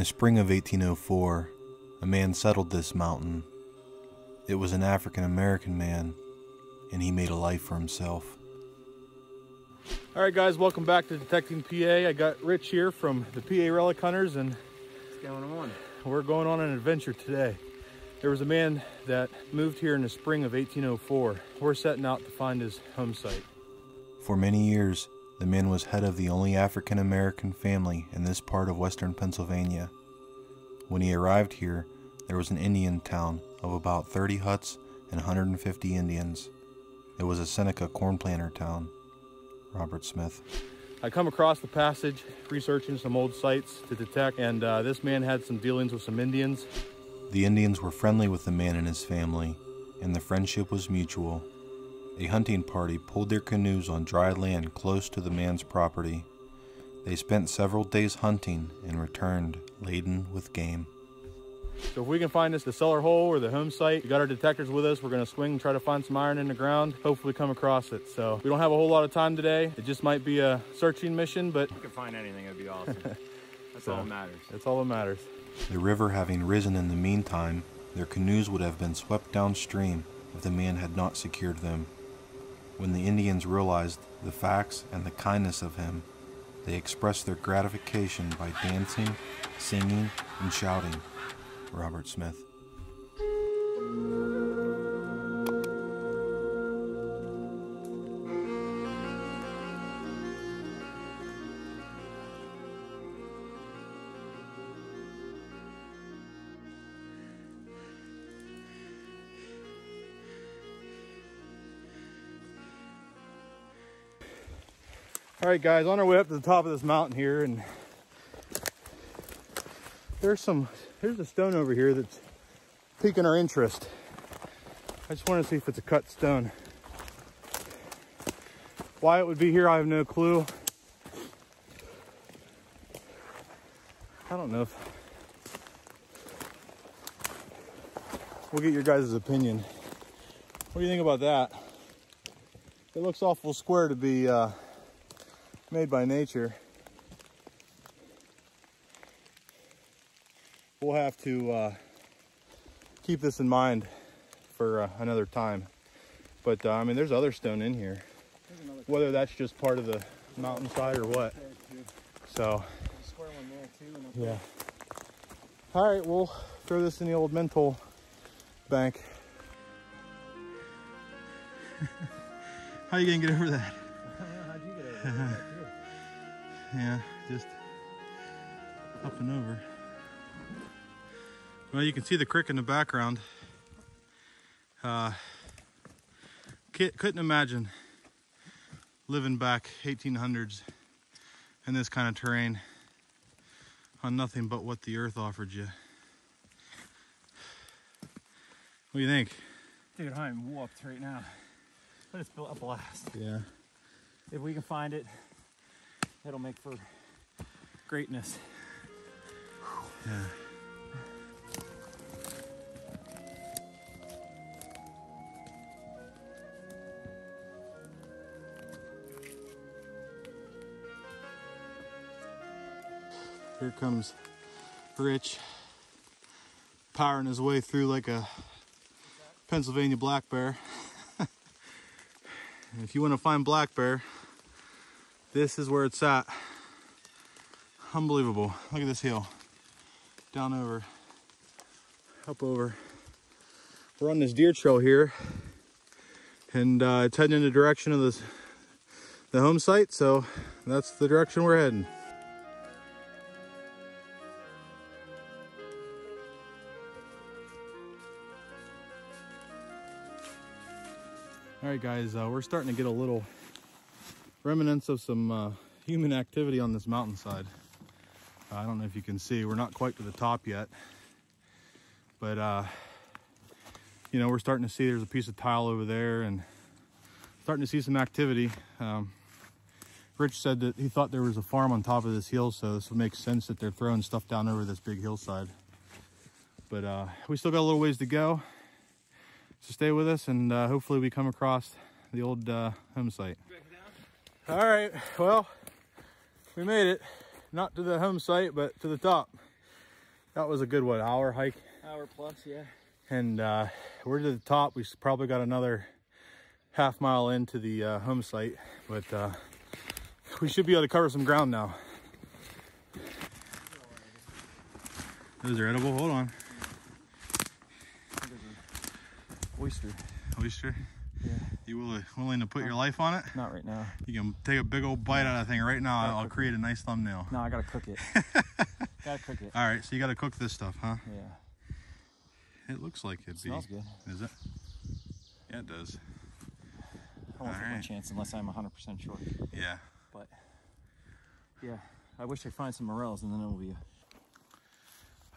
the spring of 1804, a man settled this mountain. It was an African American man, and he made a life for himself. All right, guys, welcome back to Detecting PA. I got Rich here from the PA Relic Hunters, and What's going on? we're going on an adventure today. There was a man that moved here in the spring of 1804. We're setting out to find his home site. For many years, the man was head of the only African American family in this part of western Pennsylvania. When he arrived here, there was an Indian town of about 30 huts and 150 Indians. It was a Seneca Cornplanter town. Robert Smith. I come across the passage researching some old sites to detect, and uh, this man had some dealings with some Indians. The Indians were friendly with the man and his family, and the friendship was mutual. A hunting party pulled their canoes on dry land close to the man's property. They spent several days hunting and returned laden with game. So if we can find this the cellar hole or the home site, we got our detectors with us. We're gonna swing and try to find some iron in the ground. Hopefully come across it. So we don't have a whole lot of time today. It just might be a searching mission, but If you can find anything, it'd be awesome. That's So- all that matters. that's all that matters. The river having risen in the meantime, their canoes would have been swept downstream if the man had not secured them. When the Indians realized the facts and the kindness of him, they expressed their gratification by dancing, singing, and shouting. Robert Smith. All right, guys, on our way up to the top of this mountain here, and there's some, there's a stone over here that's piquing our interest. I just want to see if it's a cut stone. Why it would be here, I have no clue. I don't know if we'll get your guys' opinion. What do you think about that? It looks awful square to be uh, made by nature. We'll have to uh, keep this in mind for uh, another time. But uh, I mean, there's other stone in here, whether that's just part of the mountainside or what. So, Square one there too. Yeah. All right, we'll throw this in the old mental bank. How you gonna get over that? Yeah, just up and over. Well, you can see the creek in the background. Uh, couldn't imagine living back 1800s in this kind of terrain on nothing but what the earth offered you. What do you think? Dude, I'm whooped right now. But it's built up a blast. Yeah. If we can find it, it'll make for greatness. Yeah. Here comes Rich powering his way through like a Pennsylvania black bear. If you want to find black bear, this is where it's at. Unbelievable. Look at this hill. Down over, up over. We're on this deer trail here, and uh, it's heading in the direction of this, the home site, so that's the direction we're heading. All right, guys, uh, we're starting to get a little remnants of some uh, human activity on this mountainside. I don't know if you can see, we're not quite to the top yet, but uh, you know, we're starting to see there's a piece of tile over there and starting to see some activity. Um, Rich said that he thought there was a farm on top of this hill, so this would make sense that they're throwing stuff down over this big hillside. But uh, we still got a little ways to go. So stay with us and uh, hopefully we come across the old uh, home site. All right, well, we made it. Not to the home site, but to the top. That was a good, what, hour hike? Hour plus, yeah. And uh, we're to the top. We probably got another half mile into the uh, home site, but uh, we should be able to cover some ground now. Those are edible. Hold on. Oyster. Oyster. Yeah. You willing, willing to put your life on it? Not right now. You can take a big old bite out of that thing right now. I'll create a nice thumbnail. No, I gotta cook it. gotta cook it. All right, so you got to cook this stuff, huh? Yeah. It looks like it'd Smells be. good. Is it? Yeah, it does. I won't take my Alright. chance unless I'm 100% sure. Yeah. But yeah, I wish I'd find some morels and then it'll be. A,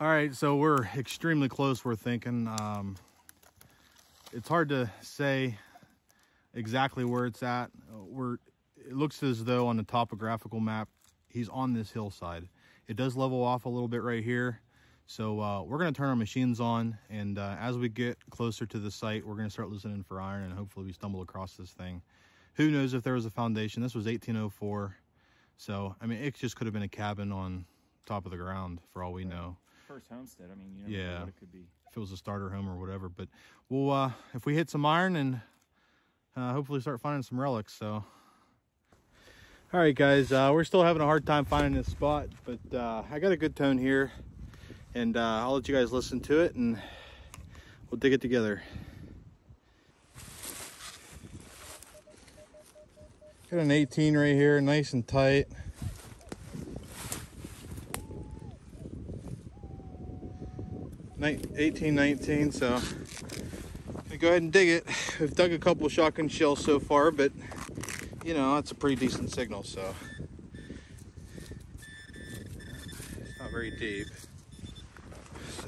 All right, so we're extremely close. We're thinking. Um, it's hard to say exactly where it's at. Uh, We're. It looks as though on the topographical map, he's on this hillside. It does level off a little bit right here. So uh, we're gonna turn our machines on, and uh, as we get closer to the site, we're gonna start listening for iron, and hopefully we stumble across this thing. Who knows if there was a foundation? This was 1804, so I mean it just could have been a cabin on top of the ground for all we know. first homestead. I mean, you Yeah. know what it could be. if it was a starter home or whatever. But we'll uh, if we hit some iron and uh, hopefully start finding some relics. So, all right, guys, uh, we're still having a hard time finding this spot, but uh, I got a good tone here, and uh, I'll let you guys listen to it, and we'll dig it together. Got an 18 right here, nice and tight. Nin- 18, 19, so go ahead and dig it. We've dug a couple shotgun shells so far, but you know, that's a pretty decent signal, so it's not very deep. So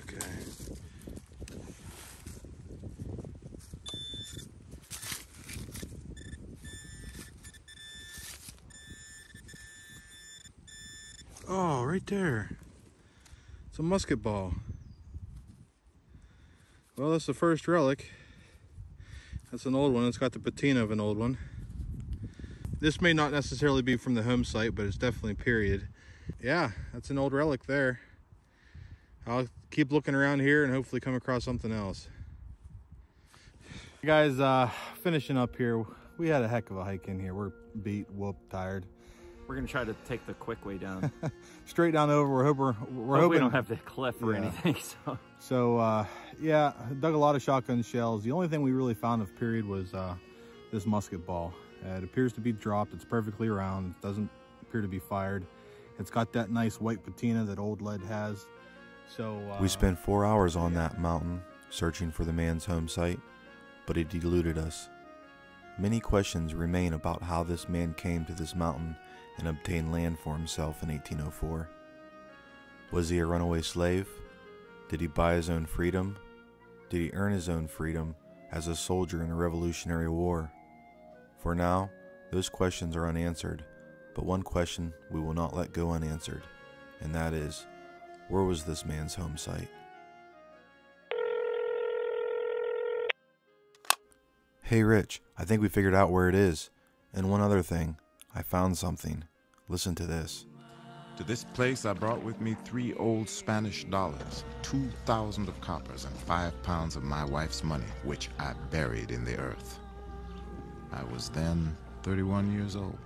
Okay. Oh, right there. It's a musket ball. Well, that's the first relic. That's an old one. It's got the patina of an old one. This may not necessarily be from the home site, but it's definitely period. Yeah, that's an old relic there. I'll keep looking around here and hopefully come across something else. Guys, uh, finishing up here. We had a heck of a hike in here. We're beat, whoop, tired. We're gonna try to take the quick way down. Straight down over. We're hoping. We're Hope hoping we don't have the cliff or Yeah. anything. So So uh, yeah, dug a lot of shotgun shells. The only thing we really found of period was uh, this musket ball. Uh, it appears to be dropped. It's perfectly round. It doesn't appear to be fired. It's got that nice white patina that old lead has. So uh, We spent four hours on that mountain searching for the man's home site, but it eluded us. Many questions remain about how this man came to this mountain and obtained land for himself in 1804. Was he a runaway slave? Did he buy his own freedom? Did he earn his own freedom as a soldier in a Revolutionary War? For now, those questions are unanswered, but one question we will not let go unanswered, and that is where was this man's home site? Hey Rich, I think we figured out where it is. And one other thing, I found something. Listen to this. To this place I brought with me three old Spanish dollars, two thousand of coppers, and five pounds of my wife's money, which I buried in the earth. I was then 31 years old.